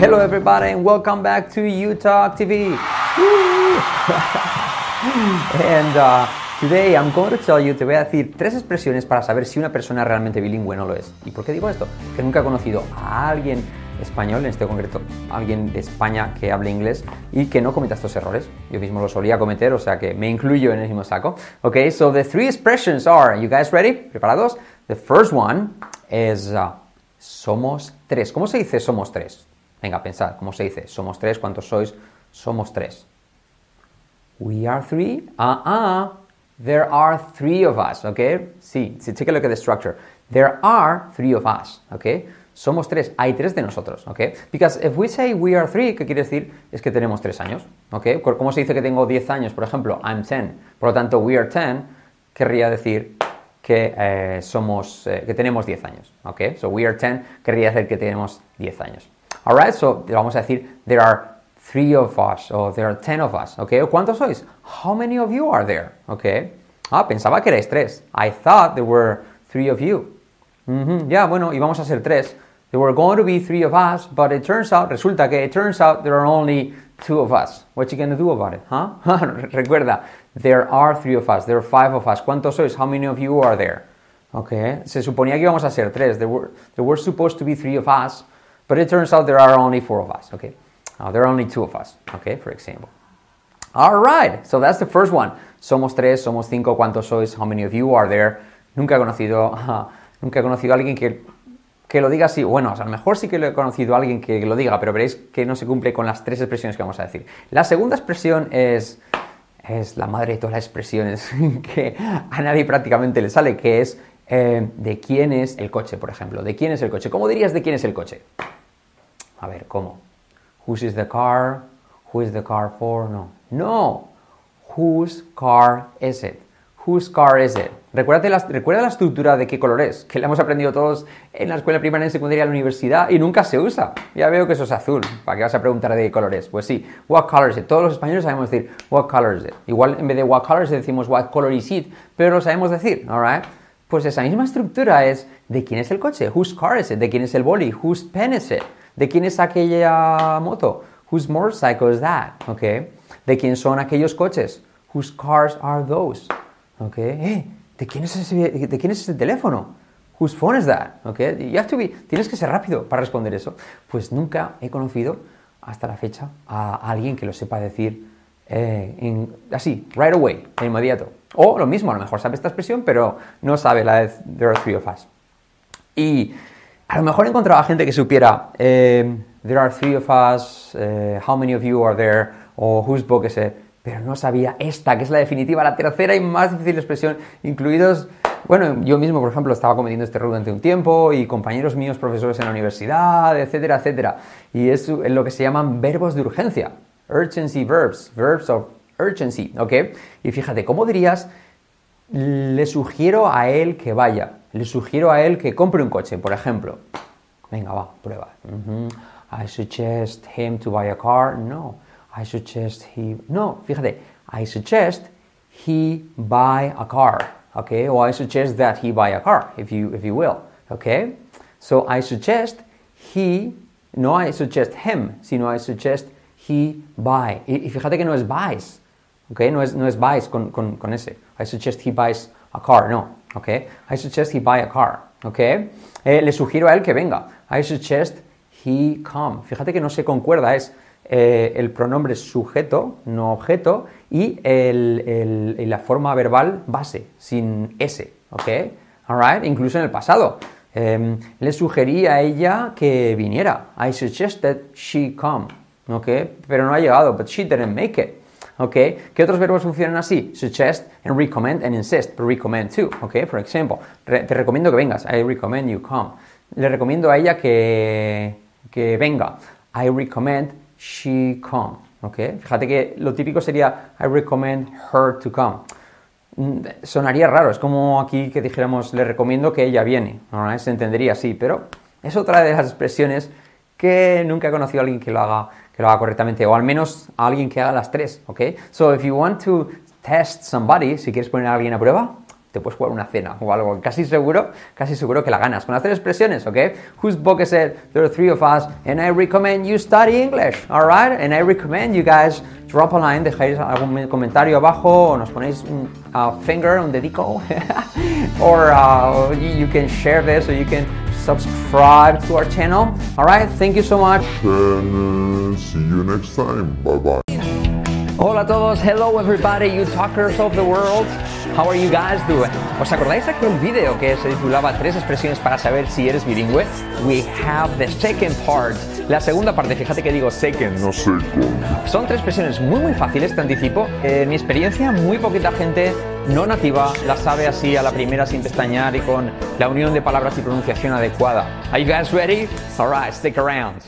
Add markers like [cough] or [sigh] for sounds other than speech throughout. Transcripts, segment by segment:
Hello, everybody, and welcome back to Utah TV. [laughs] and uh, today I'm going to tell you, te voy a decir tres expresiones para saber si una persona realmente bilingüe no lo es. ¿Y por qué digo esto? Que nunca he conocido a alguien español, en este concreto, alguien de España que hable inglés y que no cometa estos errores. Yo mismo lo solía cometer, o sea que me incluyo en el mismo saco. Ok, so the three expressions are, you guys ready? ¿Preparados? The first one is uh, somos tres. ¿Cómo se dice somos tres? Venga, pensad, ¿cómo se dice? Somos tres, ¿cuántos sois? Somos tres. We are three? Uh-uh. There are three of us, okay? Sí, sí, take a look at the structure. There are three of us, okay? Somos tres, hay tres de nosotros, okay? Because if we say we are three, ¿qué quiere decir? Es que tenemos tres años, okay? ¿Cómo se dice que tengo diez años? Por ejemplo, I'm ten. Por lo tanto, we are ten querría decir que eh, somos, eh, que tenemos diez años, okay? So we are ten querría decir que tenemos diez años. Alright, so vamos a decir, there are three of us, o there are ten of us, ¿ok? ¿Cuántos sois? How many of you are there? ¿Ok? Ah, pensaba que erais tres. I thought there were three of you. Ya, bueno, íbamos a ser tres. There were going to be three of us, but it turns out, resulta que it turns out there are only two of us. What you gonna do about it, huh? [laughs] Recuerda, there are three of us, there are five of us. ¿Cuántos sois? How many of you are there? Okay, se suponía que íbamos a ser tres. There were supposed to be three of us, but it turns out there are only four of us. Okay, uh, there are only two of us. Okay, for example. All right, so that's the first one. Somos tres, somos cinco. ¿Cuántos sois? How many of you are there? Nunca he conocido, uh, [laughs] nunca he conocido a alguien que que lo diga así. Bueno, a lo mejor sí que lo he conocido a alguien que lo diga, pero veréis que no se cumple con las tres expresiones que vamos a decir. La segunda expresión es, es la madre de todas las expresiones [laughs] que a nadie prácticamente le sale, que es eh, de quién es el coche, por ejemplo. ¿De quién es el coche? ¿Cómo dirías de quién es el coche? A ver, ¿cómo? Whose is the car? Who is the car for? No. No. Whose car is it? Whose car is it? Recuerda la, recuerda la estructura de qué color es, que la hemos aprendido todos en la escuela primaria, en secundaria, en la universidad y nunca se usa. Ya veo que eso es azul. ¿Para qué vas a preguntar de qué color es? Pues sí, what color is it? Todos los españoles sabemos decir what color is it. Igual en vez de what color is it decimos what color is it, pero lo sabemos decir, alright? Pues esa misma estructura es de quién es el coche, whose car is it, de quién es el boli, whose pen is it, de quién es aquella moto, whose motorcycle is that, ¿ok? De quién son aquellos coches, whose cars are those, ¿ok? Eh, ¿de quién es ese, de quién es ese teléfono? Whose phone is that? Okay? You have to be, tienes que ser rápido para responder eso. Pues nunca he conocido hasta la fecha a alguien que lo sepa decir eh, así, right away, de inmediato. O lo mismo, a lo mejor sabe esta expresión, pero no sabe la de There are three of us. Y a lo mejor he encontrado a gente que supiera eh, There are three of us, eh, How many of you are there? O Whose book is it? Pero no sabía esta, que es la definitiva, la tercera y más difícil expresión, incluidos bueno, yo mismo, por ejemplo, estaba cometiendo este error durante un tiempo y compañeros míos, profesores en la universidad, etcétera, etcétera. Y es lo que se llaman verbos de urgencia. Urgency verbs, verbs of urgency, ¿ok? Y fíjate, ¿cómo dirías? Le sugiero a él que vaya, le sugiero a él que compre un coche, por ejemplo. Venga, va, prueba. I suggest him to buy a car. No. I suggest he. No, fíjate. I suggest he buy a car. Okay. Or I suggest that he buy a car, if you if you will. Okay. So I suggest he. No, I suggest him, sino I suggest he buy. Y, y fíjate que no es buys. Okay. No es, no es buys con, con, con ese. I suggest he buys a car. No. Okay. I suggest he buy a car. Okay. Eh, le sugiero a él que venga. I suggest he come. Fíjate que no se concuerda, es eh, el pronombre sujeto, no objeto, y el, la forma verbal base, sin S, ¿ok? Alright, incluso en el pasado. Eh, le sugerí a ella que viniera. I suggested she come, ¿ok? Pero no ha llegado, but she didn't make it. ¿Ok? ¿Qué otros verbos funcionan así? Suggest and recommend and insist, recommend too, ¿ok? Por ejemplo, re te recomiendo que vengas, I recommend you come. Le recomiendo a ella que, que venga, I recommend she come, ¿ok? Fíjate que lo típico sería I recommend her to come. Mm, sonaría raro, es como aquí que dijéramos le recomiendo que ella viene, ¿no? Se entendería así, pero es otra de las expresiones que nunca he conocido a alguien que lo haga lo haga correctamente, o al menos a alguien que haga las tres, ¿ok? So if you want to test somebody, si quieres poner a alguien a prueba, te puedes jugar una cena o algo. Casi seguro, casi seguro que la ganas. Con las tres expresiones, ¿ok? Whose book is it? There are three of us, and I recommend you study English, alright? And I recommend you guys drop a line, dejáis algún comentario abajo, o nos ponéis un finger, un dedico, [laughs] or uh, you, can share this, or you can subscribe to our channel. Alright, thank you so much. And see you next time. Bye bye. Hola a todos, hello everybody, you talkers of the world. How are you guys doing? ¿Os acordáis de aquel vídeo que se titulaba Tres expresiones para saber si eres bilingüe? We have the second part. La segunda parte, fíjate que digo second. No second. Son tres expresiones muy muy fáciles, te anticipo. En mi experiencia, muy poquita gente no nativa la sabe así a la primera sin pestañear y con la unión de palabras y pronunciación adecuada. Are you guys ready? Alright, stick around.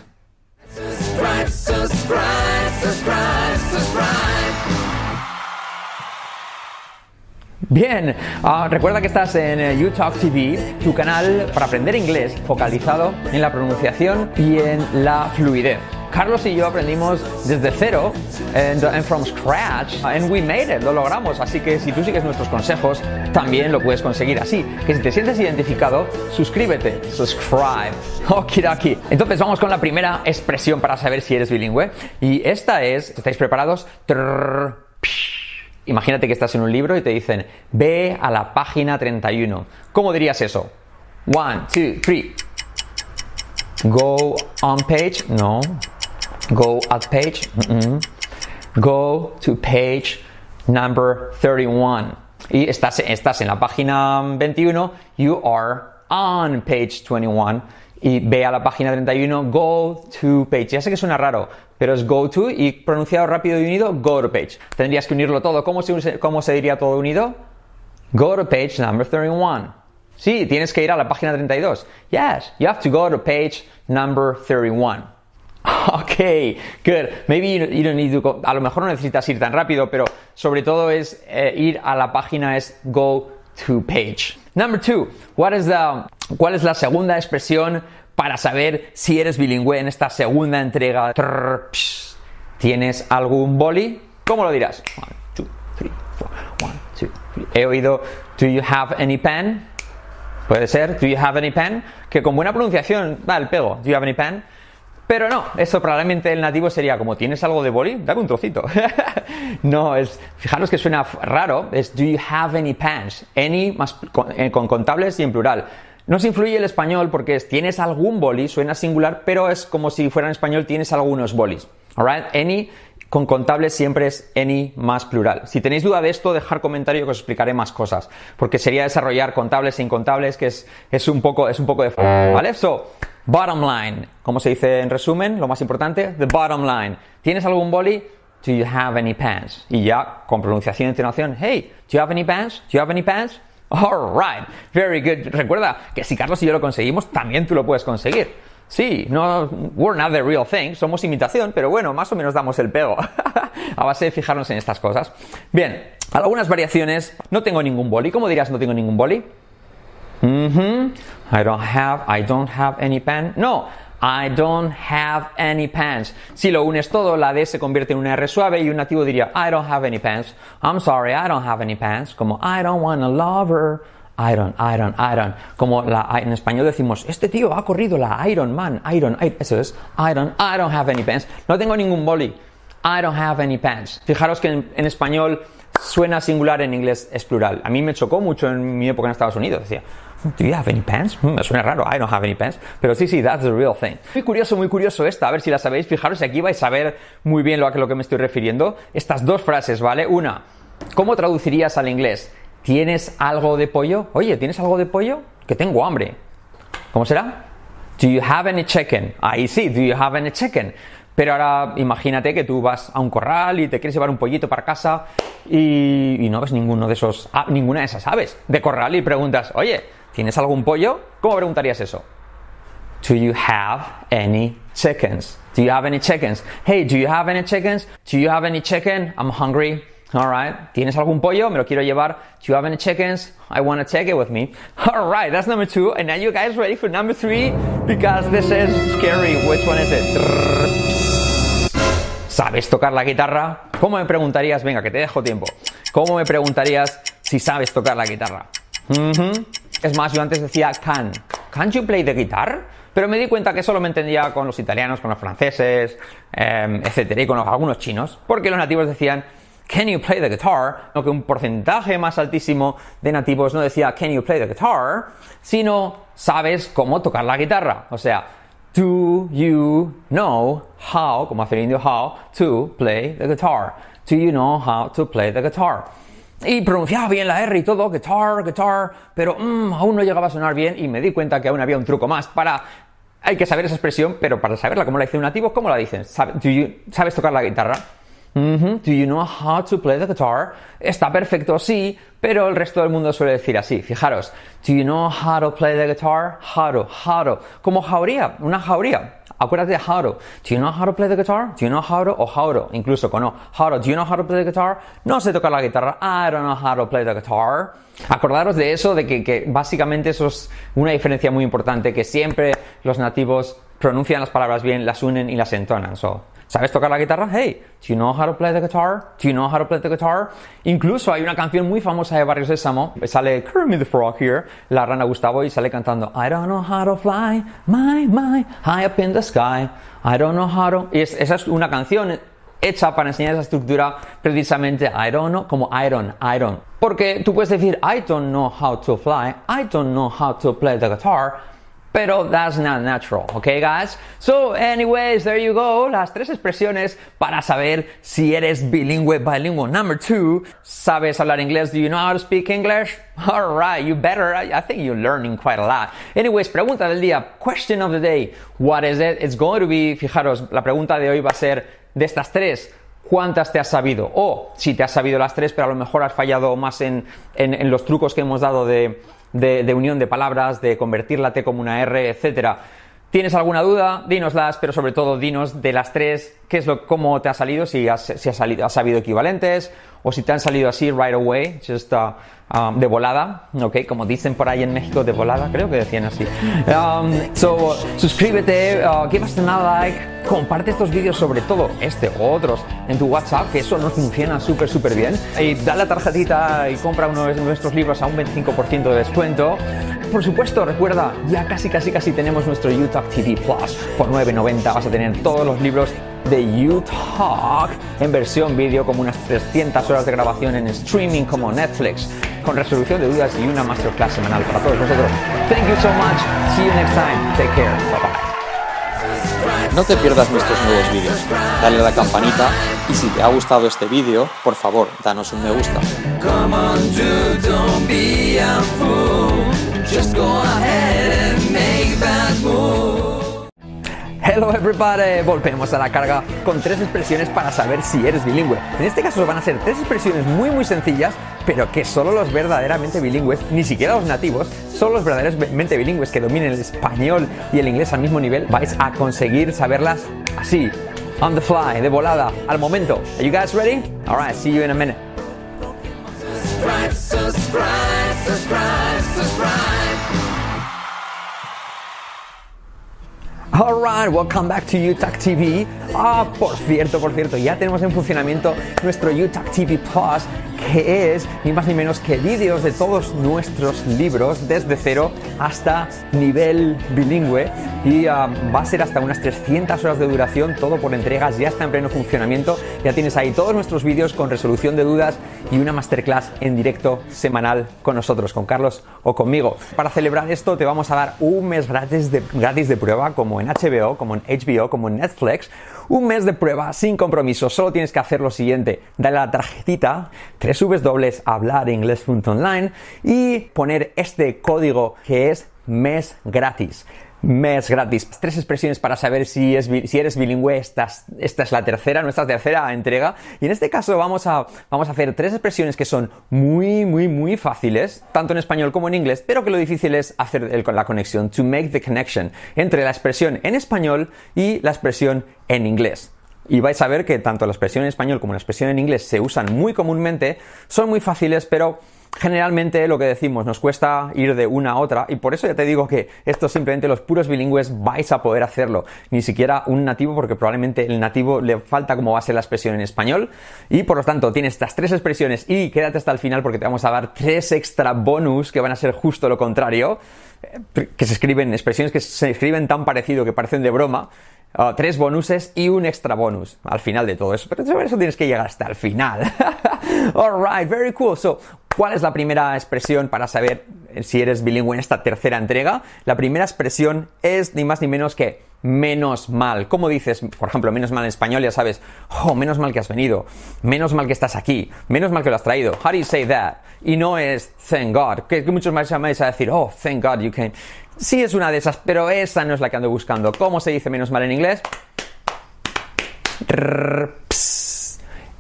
Subscribe, subscribe, subscribe, subscribe. Bien, ah, recuerda que estás en uh, YouTalk TV, tu canal para aprender inglés focalizado en la pronunciación y en la fluidez. Carlos y yo aprendimos desde cero and, from scratch and we made it, lo logramos. Así que si tú sigues nuestros consejos, también lo puedes conseguir así. Que si te sientes identificado, suscríbete, subscribe. Okidoki. Entonces vamos con la primera expresión para saber si eres bilingüe. Y esta es, ¿estáis preparados? Imagínate que estás en un libro y te dicen, ve a la página 31. ¿Cómo dirías eso? One, two, three. Go on page, no. Go at page, go to page number 31. Y estás, estás en la página 21, you are on page 21 y ve a la página 31, go to page. Ya sé que suena raro, pero es go to y pronunciado rápido y unido, go to page. Tendrías que unirlo todo. ¿Cómo se, cómo se diría todo unido? Go to page number 31. Sí, tienes que ir a la página 32. Yes, you have to go to page number 31. [laughs] Ok, good. Maybe you, don't need to a lo mejor no necesitas ir tan rápido, pero sobre todo es eh, ir a la página es go to page. Number two, ¿Cuál es la segunda expresión para saber si eres bilingüe en esta segunda entrega? ¿Tienes algún boli? ¿Cómo lo dirás? One, two, three. One, two, three. He oído Do you have any pen? Puede ser Do you have any pen? Que con buena pronunciación va el pego. Do you have any pen? Pero no, eso probablemente el nativo sería como ¿tienes algo de boli? Dame un trocito. [laughs] no, es, fijaros que suena raro, es Do you have any pens? Any más, con, eh, con contables y en plural. Nos influye el español porque es tienes algún boli, suena singular, pero es como si fuera en español tienes algunos bolis. Alright, any con contables siempre es any más plural. Si tenéis duda de esto, dejar comentario que os explicaré más cosas, porque sería desarrollar contables e incontables, que es, es un poco es un poco de ¿vale? So, bottom line, como se dice en resumen, lo más importante, the bottom line. ¿Tienes algún boli? Do you have any pants? Y ya con pronunciación y entonación, hey, do you have any pants? Do you have any pants? Alright, very good. Recuerda que si Carlos y yo lo conseguimos, también tú lo puedes conseguir. Sí, no, we're not the real thing, somos imitación, pero bueno, más o menos damos el pego [laughs] a base de fijarnos en estas cosas. Bien, algunas variaciones. No tengo ningún boli. ¿Cómo dirías no tengo ningún boli? Mm I don't have, I don't have any pen. No, I don't have any pants. Si lo unes todo, la D se convierte en una R suave y un nativo diría I don't have any pants. I'm sorry, I don't have any pants. Como I don't want a lover. Iron, Iron, Iron. Como la, en español decimos, este tío ha corrido la Iron Man, Iron, eso es, Iron, I don't have any pants. No tengo ningún boli. I don't have any pants. Fijaros que en, en español suena singular, en inglés es plural. A mí me chocó mucho en mi época en Estados Unidos. Decía, Do you have any pants? Mm, me suena raro, I don't have any pants. Pero sí, sí, that's the real thing. Muy curioso, muy curioso esta, a ver si la sabéis. Fijaros, aquí vais a ver muy bien lo a lo que me estoy refiriendo. Estas dos frases, ¿vale? Una, ¿cómo traducirías al inglés? ¿Tienes algo de pollo? Oye, ¿tienes algo de pollo? Que tengo hambre. ¿Cómo será? Do you have any chicken? Ahí sí, do you have any chicken? Pero ahora imagínate que tú vas a un corral y te quieres llevar un pollito para casa y, y no ves ninguno de esos, ah, ninguna de esas aves de corral y preguntas, oye, ¿Tienes algún pollo? ¿Cómo preguntarías eso? Do you have any chickens? Do you have any chickens? Hey, do you have any chickens? Do you have any chicken? I'm hungry. All right. ¿Tienes algún pollo? Me lo quiero llevar. Do you have any chickens? I want to take it with me. All right. That's number two. And now you guys ready for number three? Because this is scary. Which one is it? ¿Sabes tocar la guitarra? ¿Cómo me preguntarías? Venga, que te dejo tiempo. ¿Cómo me preguntarías si sabes tocar la guitarra. Ujú. Es más, yo antes decía can. Can't you play the guitar? Pero me di cuenta que solo me entendía con los italianos, con los franceses, eh, etcétera, y con algunos chinos, porque los nativos decían Can you play the guitar? No que un porcentaje más altísimo de nativos no decía Can you play the guitar? Sino sabes cómo tocar la guitarra. O sea, Do you know how, como hace el indio, how to play the guitar? Do you know how to play the guitar? Y pronunciaba bien la R y todo, guitar, guitar, pero mm, aún no llegaba a sonar bien y me di cuenta que aún había un truco más para... Hay que saber esa expresión, pero para saberla como la dice un nativo, ¿cómo la dicen? ¿Sabe- do you- ¿Sabes tocar la guitarra? Ujú. Do you know how to play the guitar? Está perfecto, sí, pero el resto del mundo suele decir así. Fijaros, do you know how to play the guitar? How to, how to. Como jauría, una jauría. Acuérdate de how to. Do you know how to play the guitar? Do you know how to o how to? Incluso con no. How to. Do you know how to play the guitar? No sé tocar la guitarra. I don't know how to play the guitar. Acordaros de eso, de que, que básicamente eso es una diferencia muy importante, que siempre los nativos pronuncian las palabras bien, las unen y las entonan. So, ¿Sabes tocar la guitarra? Hey, do you know how to play the guitar? Do you know how to play the guitar? Incluso hay una canción muy famosa de Barrio Sésamo, sale Kermit the Frog here, la rana Gustavo, y sale cantando I don't know how to fly, my, my, high up in the sky. I don't know how to... Y es- esa es una canción hecha para enseñar esa estructura precisamente I don't know, como iron, iron. Porque tú puedes decir I don't know how to fly, I don't know how to play the guitar, pero that's not natural, okay guys? So anyways, there you go, las tres expresiones para saber si eres bilingüe, bilingüe. Number two, ¿sabes hablar inglés? Do you know how to speak English? Alright, you better. I, I think you're learning quite a lot. Anyways, pregunta del día, question of the day. What is it? It's going to be, fijaros, la pregunta de hoy va a ser de estas tres. ¿Cuántas te has sabido? O si te has sabido las tres, pero a lo mejor has fallado más en, en- en los trucos que hemos dado de, de- unión de palabras, de convertir la T como una R, etcétera. ¿Tienes alguna duda? Dínoslas, pero sobre todo dinos de las tres, qué es lo, cómo te ha salido, si has, si has, salido, has sabido equivalentes, o si te han salido así right away, just uh, um, de volada, ok, como dicen por ahí en México, de volada, creo que decían así. Um, so, suscríbete, uh, give like, comparte estos vídeos, sobre todo este o otros, en tu WhatsApp, que eso nos funciona súper, súper bien. Y dale la tarjetita y compra uno de nuestros libros a un 25% de descuento. Por supuesto, recuerda, ya casi, casi, casi tenemos nuestro YouTube TV Plus. Por 9.90 vas a tener todos los libros de YouTalk en versión vídeo, como unas 300 horas de grabación en streaming como Netflix, con resolución de dudas y una masterclass semanal para todos vosotros. Thank you so much. See you next time. Take care. Bye bye. No te pierdas nuestros nuevos vídeos. Dale a la campanita y si te ha gustado este vídeo, por favor, danos un me gusta. Come on, dude, don't be a fool. Just go ahead and make that move. Hello everybody, volvemos a la carga con tres expresiones para saber si eres bilingüe. En este caso van a ser tres expresiones muy muy sencillas, pero que solo los verdaderamente bilingües, ni siquiera los nativos, solo los verdaderamente bilingües que dominen el español y el inglés al mismo nivel, vais a conseguir saberlas así, on the fly, de volada, al momento. Are you guys ready? Alright, see you in a minute. Subscribe, subscribe, Alright, welcome back to UTAC TV. Ah, por cierto, por cierto, ya tenemos en funcionamiento nuestro UTAC TV Plus, que es ni más ni menos que vídeos de todos nuestros libros desde cero hasta nivel bilingüe y ah, va a ser hasta unas 300 horas de duración, todo por entregas, ya está en pleno funcionamiento. Ya tienes ahí todos nuestros vídeos con resolución de dudas y una masterclass en directo semanal con nosotros, con Carlos o conmigo. Para celebrar esto te vamos a dar un mes gratis de, gratis de prueba, como en HBO, como en HBO, como en Netflix. Un mes de prueba sin compromiso. Solo tienes que hacer lo siguiente: darle a la tarjetita www.hablaringlés.online y poner este código que es mes gratis mes gratis. Tres expresiones para saber si, es, si eres bilingüe. Esta, es- esta es la tercera, nuestra tercera entrega. Y en este caso vamos a, vamos a hacer tres expresiones que son muy, muy, muy fáciles, tanto en español como en inglés, pero que lo difícil es hacer la conexión, to make the connection entre la expresión en español y la expresión en inglés. Y vais a ver que tanto la expresión en español como la expresión en inglés se usan muy comúnmente, son muy fáciles, pero generalmente lo que decimos nos cuesta ir de una a otra. Y por eso ya te digo que esto simplemente los puros bilingües vais a poder hacerlo, ni siquiera un nativo porque probablemente el nativo le falta como base la expresión en español. Y por lo tanto tienes estas tres expresiones y quédate hasta el final porque te vamos a dar tres extra bonus que van a ser justo lo contrario, eh, que se escriben, expresiones que se escriben tan parecido que parecen de broma Uh, tres bonuses y un extra bonus al final de todo eso. Pero eso tienes que llegar hasta el final. [laughs] Alright, very cool. So, ¿cuál es la primera expresión para saber si eres bilingüe en esta tercera entrega? La primera expresión es ni más ni menos que menos mal. ¿Cómo dices, por ejemplo, menos mal en español? Ya sabes, oh, menos mal que has venido, menos mal que estás aquí, menos mal que lo has traído. How do you say that? Y no es thank God, que muchos más llamáis a decir, oh, thank God you came. Sí es una de esas, pero esa no es la que ando buscando. ¿Cómo se dice menos mal en inglés?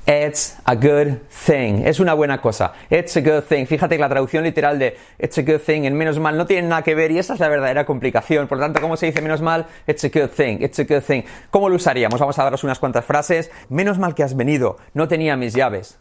It's a good thing. Es una buena cosa. It's a good thing. Fíjate que la traducción literal de it's a good thing en menos mal no tiene nada que ver y esa es la verdadera complicación. Por lo tanto, ¿cómo se dice menos mal? It's a good thing. It's a good thing. ¿Cómo lo usaríamos? Vamos a daros unas cuantas frases. Menos mal que has venido. No tenía mis llaves.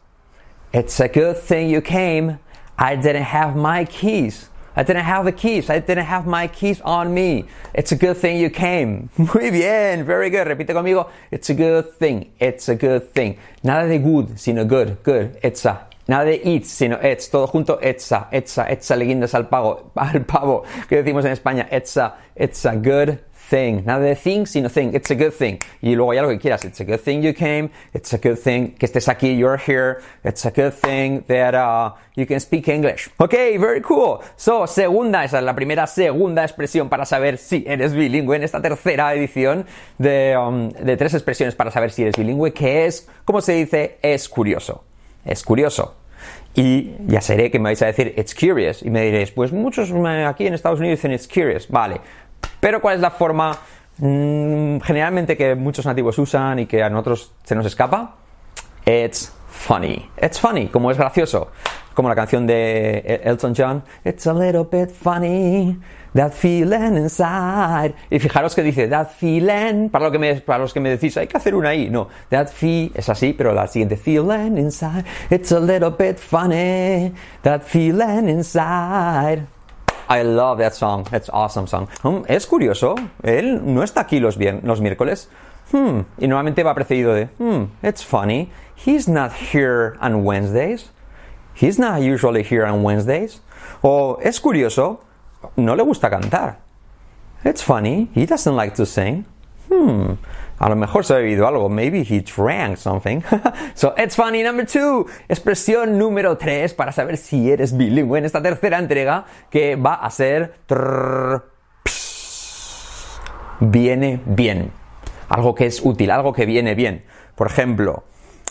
It's a good thing you came. I didn't have my keys. I didn't have the keys. I didn't have my keys on me. It's a good thing you came. [laughs] Muy bien, very good. Repite conmigo. It's a good thing. It's a good thing. Nada de good, sino good. Good. It's a. Nada de it, sino it's. Todo junto. It's a. It's a. It's a. Leguindas al pavo. [laughs] Al pavo. Que decimos en España. It's a. It's a good thing. Nada de thing, sino thing. It's a good thing. Y luego ya lo que quieras. It's a good thing you came. It's a good thing que estés aquí. You're here. It's a good thing that uh, you can speak English. Ok, very cool. So, segunda, esa es la primera segunda expresión para saber si eres bilingüe en esta tercera edición de, um, tres expresiones para saber si eres bilingüe, que es, ¿cómo se dice? Es curioso. Es curioso. Y ya seré que me vais a decir, it's curious. Y me diréis, pues muchos aquí en Estados Unidos dicen, it's curious. Vale. Pero ¿cuál es la forma mmm, generalmente que muchos nativos usan y que a nosotros se nos escapa? It's funny. It's funny, como es gracioso. Como la canción de Elton John, It's a little bit funny. That feeling inside. Y fijaros que dice that feeling. Para, lo que me, para los que me decís, hay que hacer una I. No, that fee es así, pero la siguiente feeling inside. It's a little bit funny. That feeling inside. I love that song. It's awesome song. Um, es curioso, él no está aquí los, bien, los miércoles. Hmm. Y normalmente va precedido de, hmm, it's funny. He's not here on Wednesdays. He's not usually here on Wednesdays. O es curioso, no le gusta cantar. It's funny, he doesn't like to sing. Hmm, a lo mejor se ha bebido algo. Maybe he drank something. [laughs] so, it's funny number two. Expresión número tres para saber si eres bilingüe en esta tercera entrega que va a ser trrr, viene bien. Algo que es útil, algo que viene bien. Por ejemplo,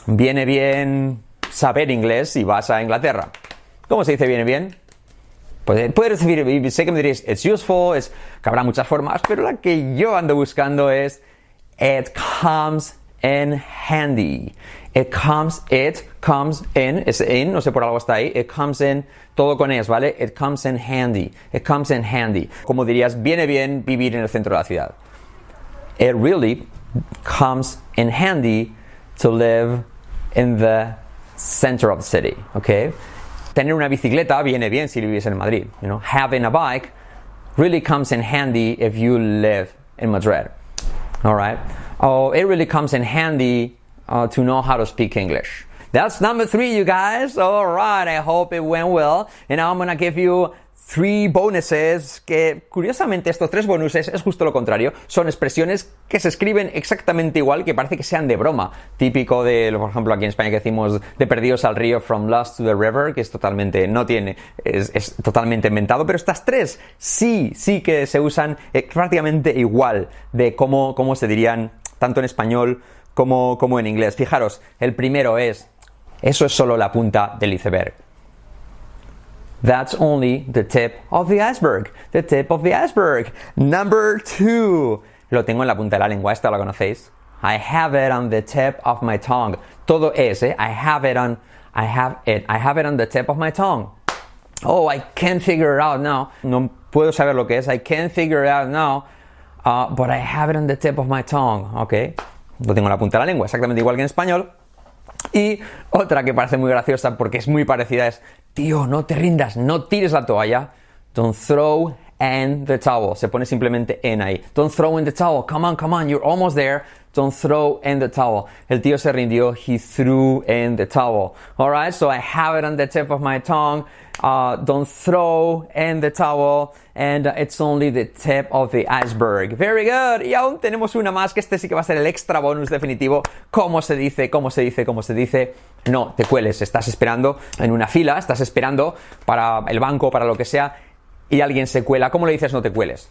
viene bien saber inglés si vas a Inglaterra. ¿Cómo se dice viene bien? Pues, puedes decir, sé que me diréis, it's useful, es, que habrá muchas formas, pero la que yo ando buscando es, it comes in handy. It comes, it comes in, es in, no sé por algo está ahí, it comes in, todo con es, ¿vale? It comes in handy. It comes in handy. Como dirías, viene bien vivir en el centro de la ciudad. It really comes in handy to live in the center of the city, okay? Tener una bicicleta viene bien si vives en Madrid. You know, having a bike really comes in handy if you live in Madrid. All right. Oh, it really comes in handy uh, to know how to speak English. That's number three, you guys. All right. I hope it went well. And I'm gonna give you three bonuses, que curiosamente estos tres bonuses es justo lo contrario, son expresiones que se escriben exactamente igual, que parece que sean de broma, típico de, por ejemplo, aquí en España que decimos de perdidos al río, from lost to the river, que es totalmente, no tiene, es, es totalmente inventado, pero estas tres sí, sí que se usan eh, prácticamente igual de cómo, cómo se dirían tanto en español como, como en inglés. Fijaros, el primero es, eso es solo la punta del iceberg. That's only the tip of the iceberg. The tip of the iceberg. Number two. Lo tengo en la punta de la lengua, esta la conocéis. I have it on the tip of my tongue. Todo es, eh? I have it on, I have it, I have it on the tip of my tongue. Oh, I can't figure it out now. No puedo saber lo que es. I can't figure it out now. Uh, but I have it on the tip of my tongue. Okay. Lo tengo en la punta de la lengua, exactamente igual que en español. Y otra que parece muy graciosa porque es muy parecida es, tío, no te rindas, no tires la toalla. Don't throw in the towel. Se pone simplemente en ahí. Don't throw in the towel. Come on, come on, you're almost there. Don't throw in the towel. El tío se rindió. He threw in the towel. Alright, so I have it on the tip of my tongue. Uh, don't throw in the towel. And uh, it's only the tip of the iceberg. Very good. Y aún tenemos una más que este sí que va a ser el extra bonus definitivo. ¿Cómo se dice? ¿Cómo se dice? ¿Cómo se dice? No te cueles. Estás esperando en una fila. Estás esperando para el banco, para lo que sea. Y alguien se cuela. ¿Cómo le dices no te cueles?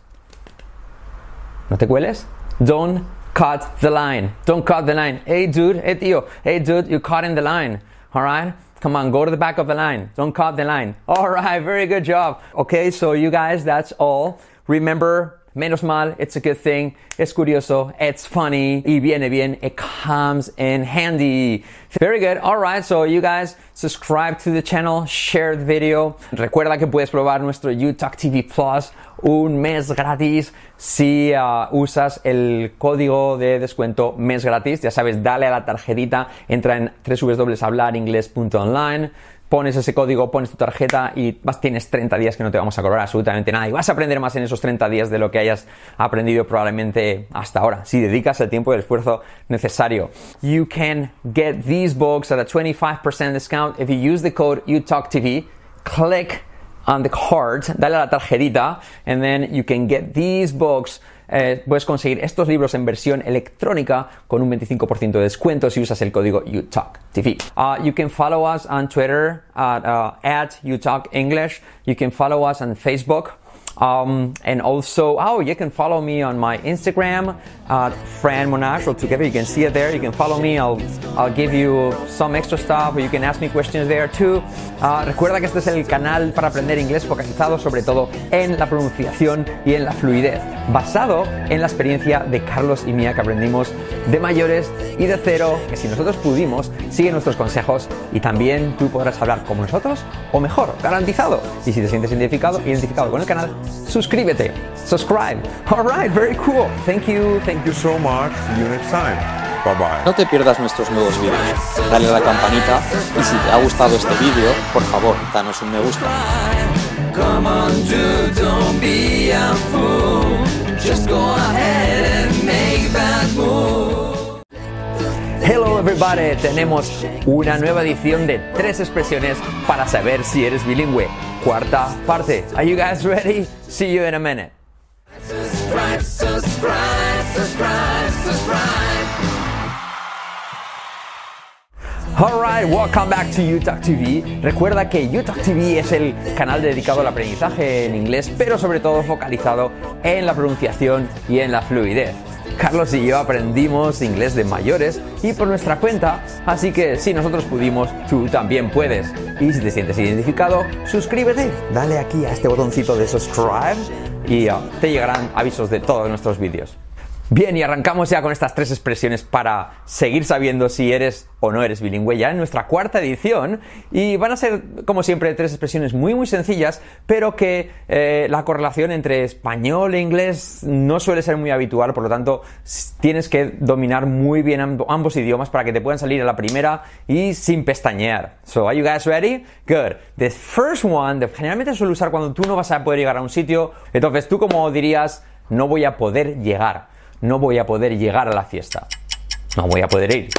¿No te cueles? Don't cut the line. Don't cut the line. Hey dude, hey tío, hey dude, you caught in the line. Alright? Come on, go to the back of the line. Don't cut the line. [laughs] Alright, very good job. Okay, so you guys, that's all. Remember, menos mal, it's a good thing. Es curioso, it's funny, y viene bien, it comes in handy. Very good. Alright, so you guys subscribe to the channel, share the video. Recuerda que puedes probar nuestro YouTube TV Plus un mes gratis si uh, usas el código de descuento mes gratis. Ya sabes, dale a la tarjetita, entra en www.hablaringles.online, pones ese código, pones tu tarjeta y vas, tienes 30 días que no te vamos a cobrar absolutamente nada y vas a aprender más en esos 30 días de lo que hayas aprendido probablemente hasta ahora, si dedicas el tiempo y el esfuerzo necesario. You can get these books at a 25% discount if you use the code UTalkTV. Click on the card, dale a la tarjetita, and then you can get these books. Eh, puedes conseguir estos libros en versión electrónica con un 25% de descuento si usas el código UTalkTV. Uh, you can follow us on Twitter at, uh, at UTalkEnglish. You can follow us on Facebook. Um, and also, oh, you can follow me on my Instagram, uh, Fran Monash, all together. You can see it there. You can follow me. I'll, I'll give you some extra stuff, or you can ask me questions there too. Uh, recuerda que este es el canal para aprender inglés focalizado sobre todo en la pronunciación y en la fluidez, basado en la experiencia de Carlos y mía que aprendimos de mayores y de cero, que si nosotros pudimos, sigue nuestros consejos y también tú podrás hablar como nosotros o mejor, garantizado. Y si te sientes identificado, identificado con el canal, suscríbete. Subscribe. All right, very cool. Thank you. Thank Thank you so much. See you next time. Bye bye. No te pierdas nuestros nuevos vídeos. Dale a la campanita y si te ha gustado este vídeo, por favor, danos un me gusta. Hello everybody, tenemos una nueva edición de tres expresiones para saber si eres bilingüe. Cuarta parte. Are you guys ready? See you in a minute. Subscribe, subscribe. Alright, welcome back to UTalk TV. Recuerda que UTalk TV es el canal dedicado al aprendizaje en inglés, pero sobre todo focalizado en la pronunciación y en la fluidez. Carlos y yo aprendimos inglés de mayores y por nuestra cuenta, así que si nosotros pudimos, tú también puedes. Y si te sientes identificado, suscríbete, dale aquí a este botoncito de subscribe y uh, te llegarán avisos de todos nuestros vídeos. Bien, y arrancamos ya con estas tres expresiones para seguir sabiendo si eres o no eres bilingüe ya en nuestra cuarta edición. Y van a ser, como siempre, tres expresiones muy, muy sencillas, pero que eh, la correlación entre español e inglés no suele ser muy habitual, por lo tanto, tienes que dominar muy bien amb- ambos idiomas para que te puedan salir a la primera y sin pestañear. So, are you guys ready? Good. The first one, generalmente suele usar cuando tú no vas a poder llegar a un sitio. Entonces, tú como dirías, no voy a poder llegar no voy a poder llegar a la fiesta. No voy a poder ir.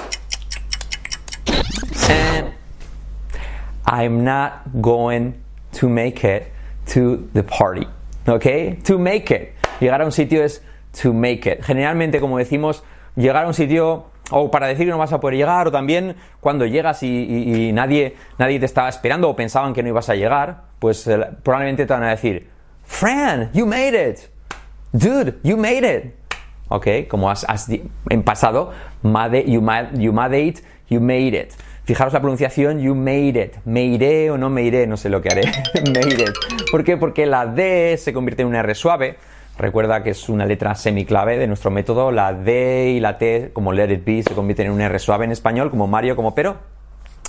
I'm not going to make it to the party. ¿Ok? To make it. Llegar a un sitio es to make it. Generalmente, como decimos, llegar a un sitio o para decir que no vas a poder llegar, o también cuando llegas y nadie, nadie te estaba esperando o pensaban que no ibas a llegar, pues eh, probablemente te van a decir, Fran, you made it. Dude, you made it. ¿Ok? Como has, has en pasado, you, made, it, you made it. Fijaros la pronunciación, you made it. Me iré o no me iré, no sé lo que haré. [laughs] made it. ¿Por qué? Porque la D se convierte en una R suave. Recuerda que es una letra semiclave de nuestro método. La D y la T, como let it be, se convierten en una R suave en español, como Mario, como pero.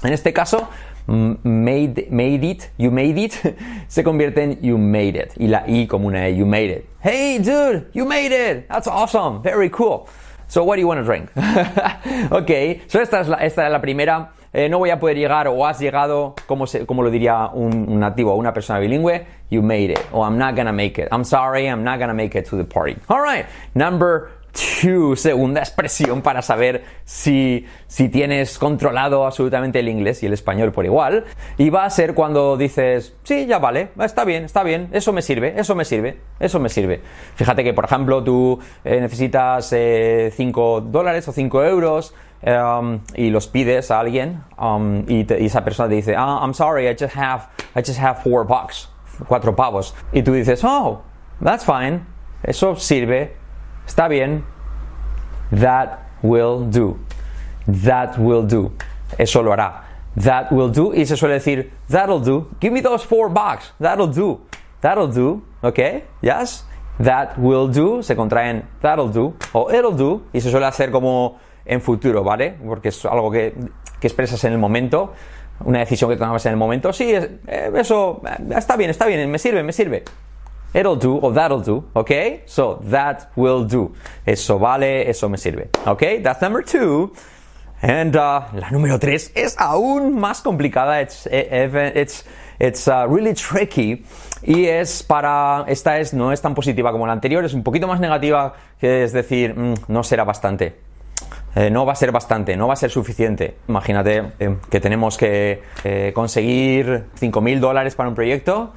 En este caso, made, made it, you made it, [laughs] se convierte en you made it. Y la I como una E, you made it. Hey dude, you made it. That's awesome. Very cool. So what do you want to drink? [laughs] ok, so esta es la, esta es la primera. Eh, no voy a poder llegar o has llegado, como, se, como lo diría un, un nativo o una persona bilingüe, you made it. O I'm not gonna make it. I'm sorry, I'm not gonna make it to the party. Alright, number two, segunda expresión para saber si, si tienes controlado absolutamente el inglés y el español por igual. Y va a ser cuando dices, sí, ya vale, está bien, está bien, eso me sirve, eso me sirve, eso me sirve. Fíjate que, por ejemplo, tú eh, necesitas 5 eh, dólares o 5 euros. Um, y los pides a alguien um, y, esa persona te dice, oh, I'm sorry, I just have, I just have four bucks, cuatro pavos. Y tú dices, oh, that's fine, eso sirve, está bien. That will do. That will do. Eso lo hará. That will do. Y se suele decir, that'll do. Give me those four bucks. That'll do. That'll do. ¿Ok? Yes? That will do. Se contraen that'll do. O it'll do. Y se suele hacer como en futuro, ¿vale? Porque es algo que, que expresas en el momento. Una decisión que tomas en el momento. Sí, eh, eso eh, está bien, está bien. Me sirve, me sirve. It'll do o that'll do, ¿ok? So, that will do. Eso vale, eso me sirve, ¿ok? That's number two. And uh, la número tres es aún más complicada. It's, it's, it's uh, really tricky. Y es para. Esta es, no es tan positiva como la anterior, es un poquito más negativa, que es decir, mm, no será bastante. Eh, no va a ser bastante, no va a ser suficiente. Imagínate eh, que tenemos que eh, conseguir 5.000 dólares para un proyecto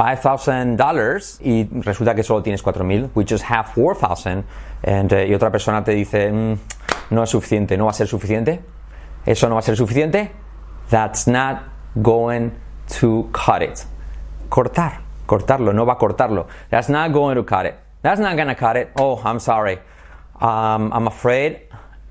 $5,000 y resulta que solo tienes 4.000, we just have 4,000 and, uh, y otra persona te dice, mm, no es suficiente, no va a ser suficiente, eso no va a ser suficiente, that's not going to cut it. Cortar, cortarlo, no va a cortarlo. That's not going to cut it. That's not to cut it. Oh, I'm sorry. Um, I'm afraid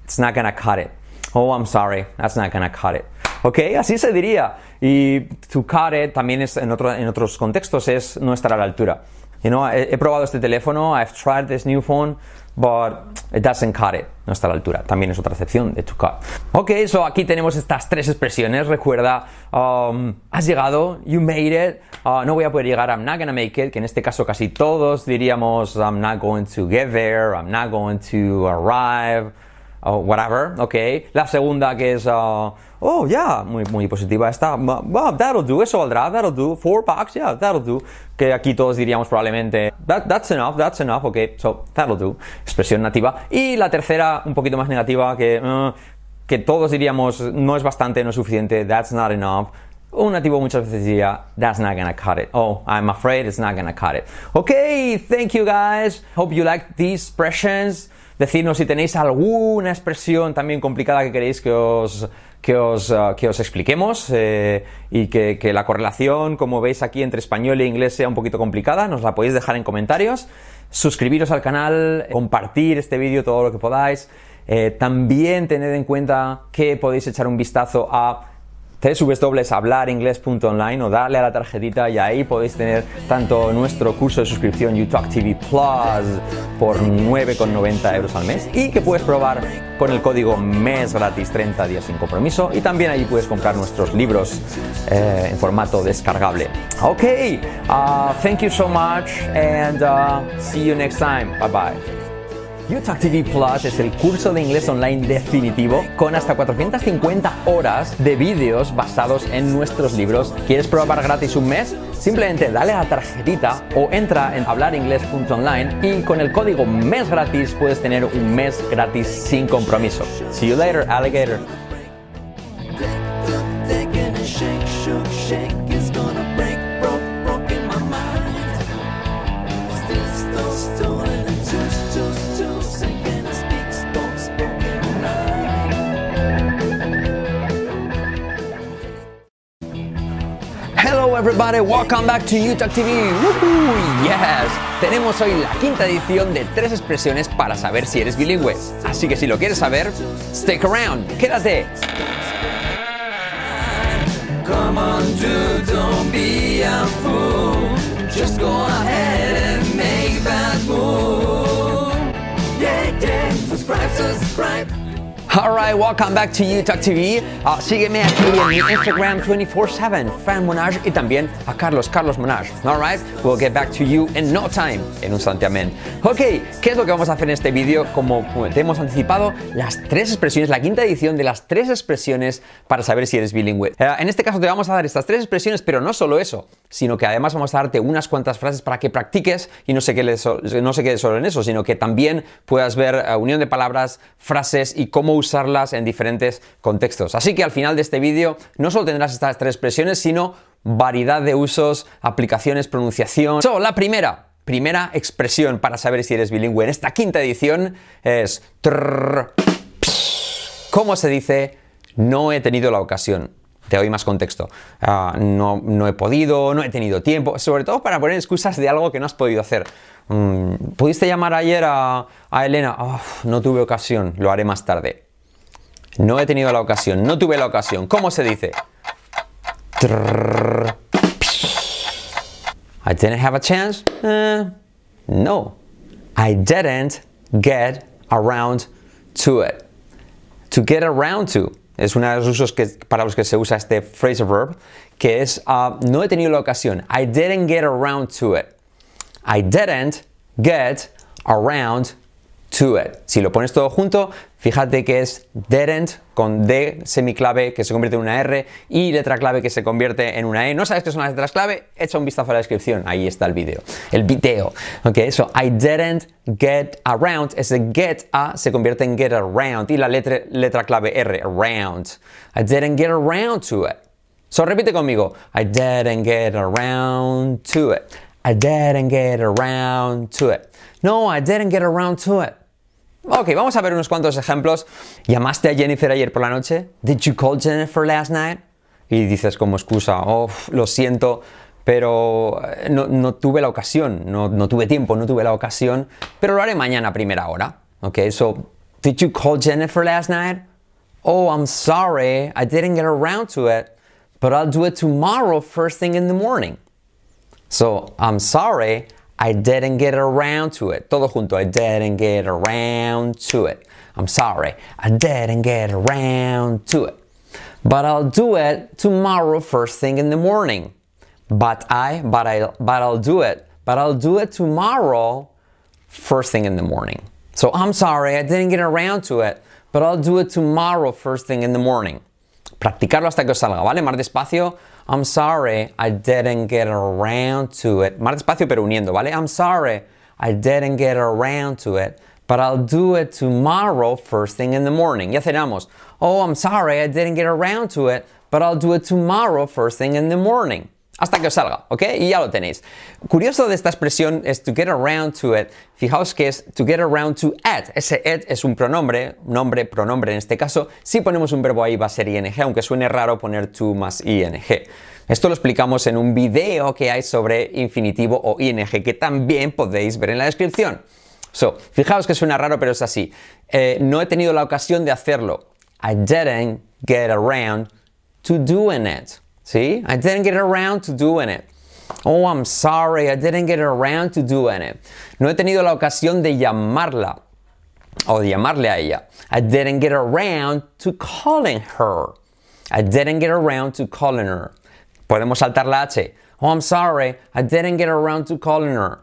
it's not to cut it. Oh, I'm sorry. That's not to cut it. ¿Ok? Así se diría. Y it también es, en, otro, en otros contextos es no estar a la altura. You know, he, he, probado este teléfono, I've tried this new phone, but it doesn't cut it. No está a la altura. También es otra excepción de to cut. Ok, so aquí tenemos estas tres expresiones. Recuerda, um, has llegado, you made it. Uh, no voy a poder llegar, I'm not gonna make it. Que en este caso casi todos diríamos, I'm not going to get there, I'm not going to arrive, or whatever. Ok. La segunda que es, uh, oh, yeah, muy, muy positiva esta. Well, that'll do, eso valdrá, that'll do. Four bucks, yeah, that'll do. Que aquí todos diríamos probablemente, that, that's enough, that's enough, ok, so that'll do. Expresión nativa. Y la tercera, un poquito más negativa, que, uh, que todos diríamos, no es bastante, no es suficiente, that's not enough. Un nativo muchas veces diría, that's not gonna cut it. Oh, I'm afraid it's not gonna cut it. Okay, thank you guys. Hope you like these expressions. Decidnos si tenéis alguna expresión también complicada que queréis que os, que os, uh, que os expliquemos eh, y que, que, la correlación, como veis aquí, entre español e inglés sea un poquito complicada. Nos la podéis dejar en comentarios. Suscribiros al canal, compartir este vídeo todo lo que podáis. Eh, también tened en cuenta que podéis echar un vistazo a www.hablaringles.online o darle a la tarjetita y ahí podéis tener tanto nuestro curso de suscripción UTalk TV Plus por 9,90 euros al mes y que puedes probar con el código MES gratis 30 días sin compromiso y también ahí puedes comprar nuestros libros eh, en formato descargable. Ok, uh, thank you so much and uh, see you next time. Bye bye. UTalk TV Plus es el curso de inglés online definitivo con hasta 450 horas de vídeos basados en nuestros libros. ¿Quieres probar gratis un mes? Simplemente dale a la tarjetita o entra en hablaringles.online y con el código MES gratis puedes tener un mes gratis sin compromiso. See you later, alligator. Everybody, welcome back to UTalk TV. Woohoo, yes, tenemos hoy la quinta edición de tres expresiones para saber si eres bilingüe. Así que si lo quieres saber, stick around, quédate. Come on, dude, don't be a fool. Just go ahead and make that move. Yeah, yeah, subscribe, subscribe. Alright, welcome back to YouTube TV. Uh, sígueme aquí en mi Instagram 24-7, Fan Monage, y también a Carlos, Carlos Monage. Alright, we'll get back to you in no time, en un santiamén. Ok, ¿qué es lo que vamos a hacer en este vídeo? Como te hemos anticipado, las tres expresiones, la quinta edición de las tres expresiones para saber si eres bilingüe. Uh, en este caso te vamos a dar estas tres expresiones, pero no solo eso, sino que además vamos a darte unas cuantas frases para que practiques y no se quede, so no se quede solo en eso, sino que también puedas ver uh, unión de palabras, frases y cómo usarlas en diferentes contextos. Así que al final de este vídeo no solo tendrás estas tres expresiones, sino variedad de usos, aplicaciones, pronunciación. So, la primera, primera expresión para saber si eres bilingüe en esta quinta edición es trrr, psh. ¿Cómo se dice? No he tenido la ocasión. Te doy más contexto. Uh, no, no, he podido, no he tenido tiempo, sobre todo para poner excusas de algo que no has podido hacer. Mm, ¿Pudiste llamar ayer a, Elena? No tuve ocasión, lo haré más tarde. No he tenido la ocasión, no tuve la ocasión. ¿Cómo se dice? I didn't have a chance? Uh, no. I didn't get around to it. To get around to es uno de los usos que, para los que se usa este phrasal verb, que es uh, no he tenido la ocasión. I didn't get around to it. I didn't get around to it. Si lo pones todo junto, fíjate que es didn't con D semiclave que se convierte en una R y letra clave que se convierte en una E. ¿No sabes qué son las letras clave? Echa un vistazo a la descripción, ahí está el vídeo. El video. Ok, so I didn't get around, ese get a se convierte en get around y la letra, letra clave R, around. I didn't get around to it. So repite conmigo. I didn't get around to it. I didn't get around to it. No, I didn't get around to it. Ok, vamos a ver unos cuantos ejemplos. ¿Llamaste a Jennifer ayer por la noche? Did you call Jennifer last night? Y dices como excusa, oh, lo siento, pero eh, no, no tuve la ocasión, no, no, tuve tiempo, no tuve la ocasión, pero lo haré mañana a primera hora. Ok, so, did you call Jennifer last night? Oh, I'm sorry, I didn't get around to it, but I'll do it tomorrow first thing in the morning. So, I'm sorry, I didn't get around to it. Todo junto. I didn't get around to it. I'm sorry. I didn't get around to it. But I'll do it tomorrow first thing in the morning. But I, but I, but I'll do it. But I'll do it tomorrow first thing in the morning. So I'm sorry, I didn't get around to it. But I'll do it tomorrow first thing in the morning. Practicarlo hasta que os salga, ¿vale? Más despacio. I'm sorry, I didn't get around to it. Más despacio pero uniendo, ¿vale? I'm sorry, I didn't get around to it. But I'll do it tomorrow first thing in the morning. Ya cenamos. Oh, I'm sorry, I didn't get around to it. But I'll do it tomorrow first thing in the morning. Hasta que os salga, ¿ok? Y ya lo tenéis. Curioso de esta expresión es to get around to it. Fijaos que es to get around to it. Ese it es un pronombre, nombre, pronombre en este caso. Si ponemos un verbo ahí va a ser ing, aunque suene raro poner to más ing. Esto lo explicamos en un video que hay sobre infinitivo o ing, que también podéis ver en la descripción. So, fijaos que suena raro, pero es así. Eh, no he tenido la ocasión de hacerlo. I didn't get around to doing it. See? I didn't get around to doing it. Oh, I'm sorry, I didn't get around to doing it. No he tenido la ocasión de llamarla o de llamarle a ella. I didn't get around to calling her. I didn't get around to calling her. Podemos saltar la H. Oh, I'm sorry, I didn't get around to calling her.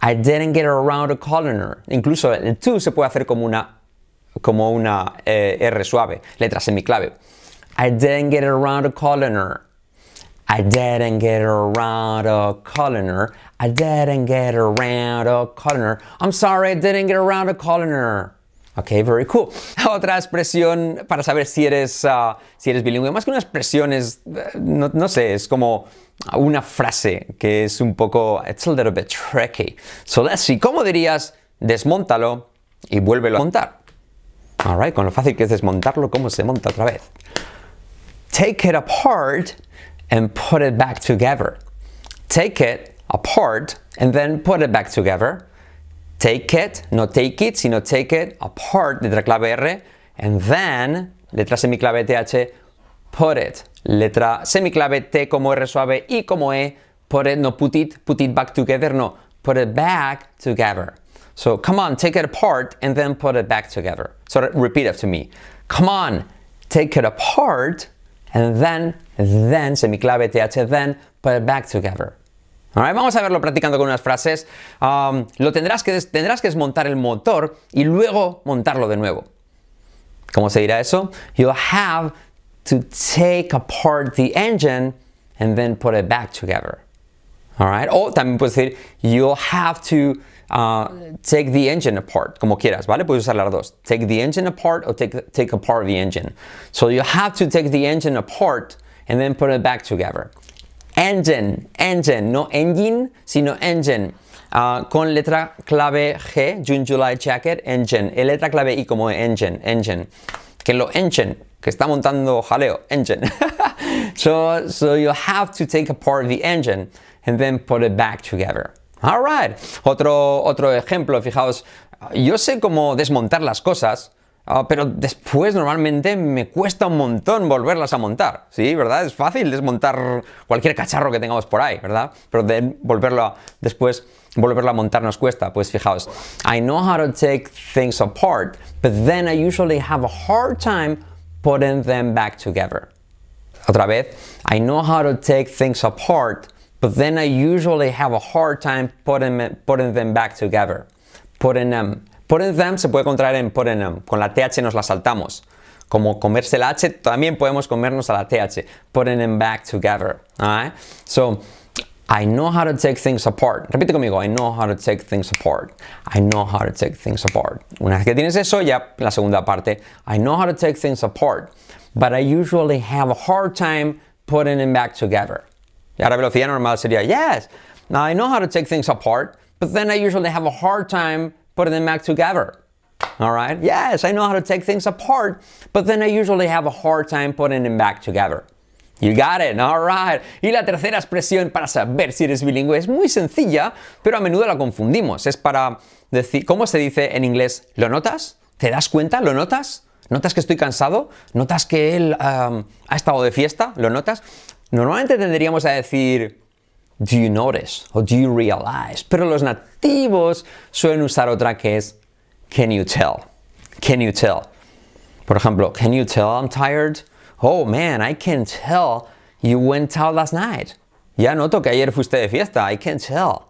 I didn't get around to calling her. Incluso el to se puede hacer como una, como una eh, R suave. I didn't get around to calling. I didn't get around to calling. I didn't get around to calling. I'm sorry, I didn't get around to calling her. Ok, very cool. [laughs] Otra expresión para saber si eres, uh, si eres bilingüe, más que una expresión es, no, no, sé, es como una frase que es un poco, it's a little bit tricky. So let's see, ¿cómo dirías desmontalo y vuélvelo a montar? Alright, con lo fácil que es desmontarlo, ¿cómo se monta otra vez? Take it apart and put it back together. Take it apart and then put it back together. Take it, no take it, sino take it apart, letra clave R, and then, letra semiclave TH, put it, letra semiclave T como R suave y como E, put it, no put it, put it back together, no, put it back together. So come on, take it apart and then put it back together. So repeat after me. Come on, take it apart and then, then, semiclave TH, then put it back together. Alright, vamos a verlo practicando con unas frases. Um, lo tendrás que, tendrás que desmontar el motor y luego montarlo de nuevo. ¿Cómo se dirá eso? You'll have to take apart the engine and then put it back together. All right? O también puedes decir, you'll have to uh, take the engine apart, como quieras, ¿vale? Puedes usar las dos. Take the engine apart o take, take apart the engine. So you have to take the engine apart and then put it back together. Engine, engine, no engine, sino engine. Ah, con letra clave G, June, July, Jacket, engine. Y letra clave I como engine, engine. Que lo engine, que está montando jaleo, engine. [laughs] so, so you have to take apart the engine and then put it back together. All right. Otro, otro ejemplo, fijaos, yo sé cómo desmontar las cosas, Ah, pero después normalmente me cuesta un montón volverlas a montar, ¿sí? ¿Verdad? Es fácil desmontar cualquier cacharro que tengamos por ahí, ¿verdad? Pero volverlo después volverlo a montar nos cuesta. Pues fijaos, I know how to take things apart, but then I usually have a hard time putting them back together. Otra vez, I know how to take things apart, but then I usually have a hard time putting, putting them back together. Putting them. Putting them se puede contraer en putting them. Con la TH nos la saltamos. Como comerse la H, también podemos comernos a la TH. Putting them back together. Alright? So, I know how to take things apart. Repite conmigo. I know how to take things apart. I know how to take things apart. Una vez que tienes eso, ya la segunda parte. I know how to take things apart. But I usually have a hard time putting them back together. Y ahora velocidad normal sería, yes, now I know how to take things apart, but then I usually have a hard time putting them back together. All right? Yes, I know how to take things apart, but then I usually have a hard time putting them back together. You got it, all right. Y la tercera expresión para saber si eres bilingüe es muy sencilla, pero a menudo la confundimos. Es para decir, ¿cómo se dice en inglés? ¿Lo notas? ¿Te das cuenta? ¿Lo notas? ¿Notas que estoy cansado? ¿Notas que él um, ha estado de fiesta? ¿Lo notas? Normalmente tendríamos a decir, do you notice? O do you realize? Pero los nativos suelen usar otra que es, can you tell? Can you tell? Por ejemplo, can you tell I'm tired? Oh man, I can tell you went out last night. Ya noto que ayer fuiste de fiesta. I can tell.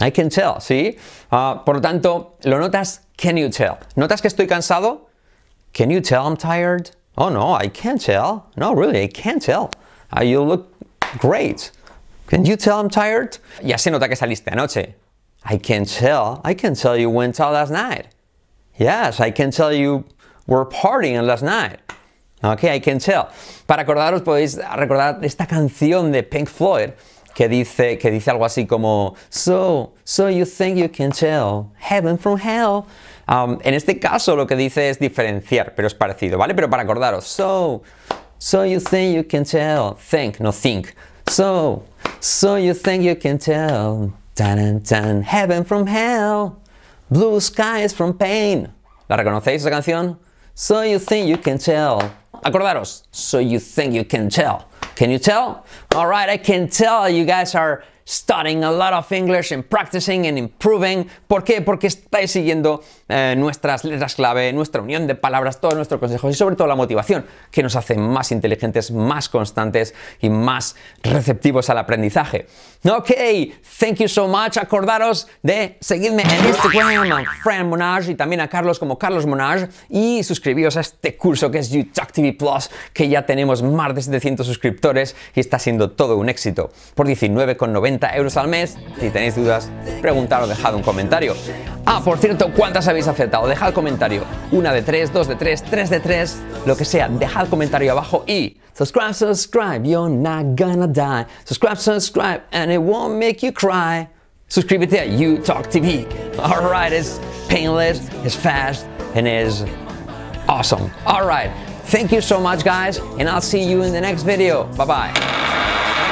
I can tell, ¿sí? Ah, por lo tanto, ¿lo notas? Can you tell? ¿Notas que estoy cansado? Can you tell I'm tired? Oh no, I can't tell. No, really, I can't tell. Ah, you look great. Can you tell I'm tired? Ya se nota que saliste anoche. I can tell. I can tell you went out last night. Yes, I can tell you were partying last night. Ok, I can tell. Para acordaros, podéis recordar esta canción de Pink Floyd que dice, que dice algo así como So, so you think you can tell heaven from hell. Um, en este caso lo que dice es diferenciar, pero es parecido, ¿vale? Pero para acordaros, so, so you think you can tell, think, no think. So, so you think you can tell, tan, tan, heaven from hell, blue skies from pain. ¿La reconocéis esa canción? So you think you can tell. Acordaros, so you think you can tell. Can you tell? All right, I can tell you guys are studying a lot of English and practicing and improving. ¿Por qué? Porque estáis siguiendo eh, nuestras letras clave, nuestra unión de palabras, todos nuestros consejos y sobre todo la motivación que nos hace más inteligentes, más constantes y más receptivos al aprendizaje. Ok, thank you so much. Acordaros de seguirme en Instagram a Fran Monage y también a Carlos como Carlos Monage y suscribiros a este curso que es YouTube TV Plus, que ya tenemos más de 700 suscriptores y está siendo todo un éxito. Por 19,90 euros al mes. Si tenéis dudas, preguntad o dejad un comentario. Ah, por cierto, ¿cuántas habéis aceptado? Dejad comentario. Una de tres, dos de tres, tres de tres, lo que sea. Dejad comentario abajo y subscribe, subscribe, you're not gonna die. Subscribe, subscribe, and it won't make you cry. Suscríbete a You Talk TV. All right, it's painless, it's fast, and it's awesome. All right, thank you so much, guys, and I'll see you in the next video. Bye bye.